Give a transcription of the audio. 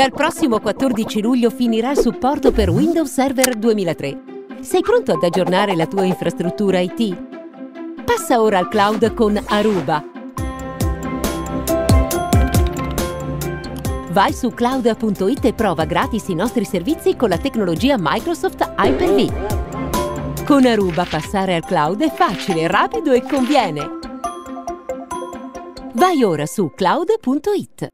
Dal prossimo 14 luglio finirà il supporto per Windows Server 2003. Sei pronto ad aggiornare la tua infrastruttura IT? Passa ora al cloud con Aruba. Vai su cloud.it e prova gratis i nostri servizi con la tecnologia Microsoft Hyper-V. Con Aruba passare al cloud è facile, rapido e conviene. Vai ora su cloud.it.